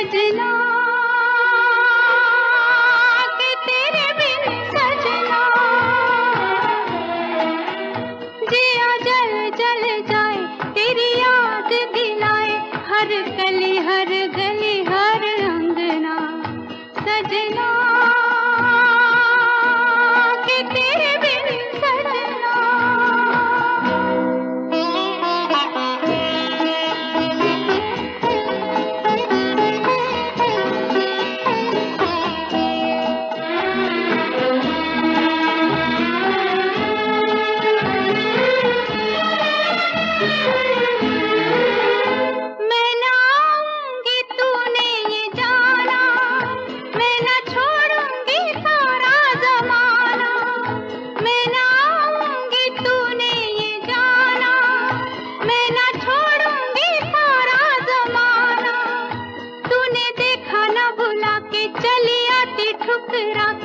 सजना, के सजना। जिया जल जल जाए, तेरी याद दिलाए, हर गली हर गली, हर अंगना। सजना